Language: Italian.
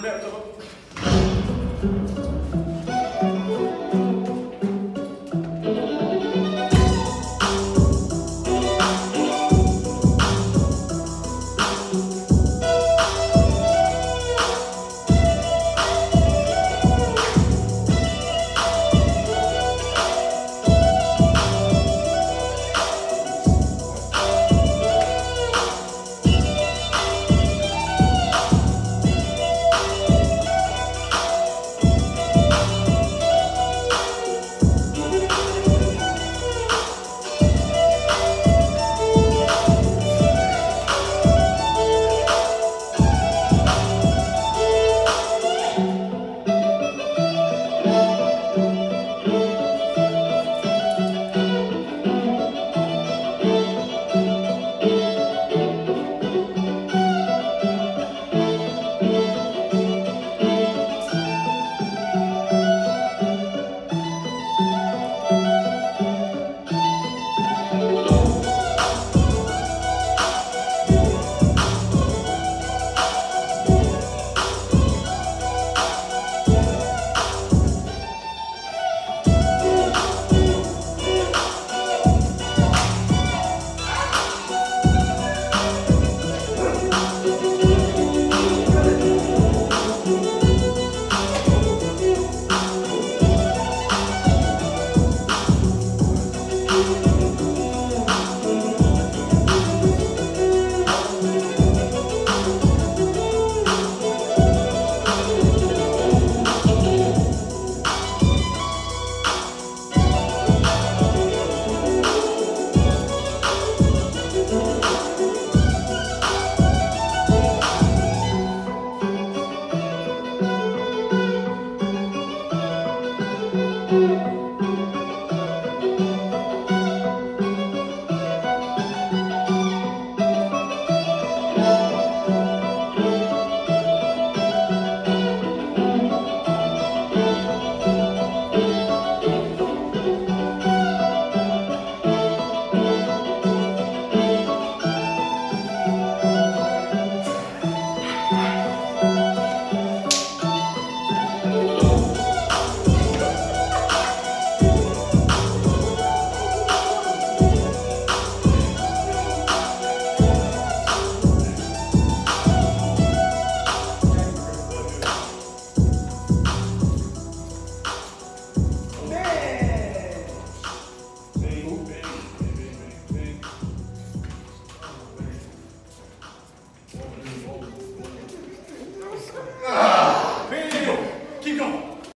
Umberto.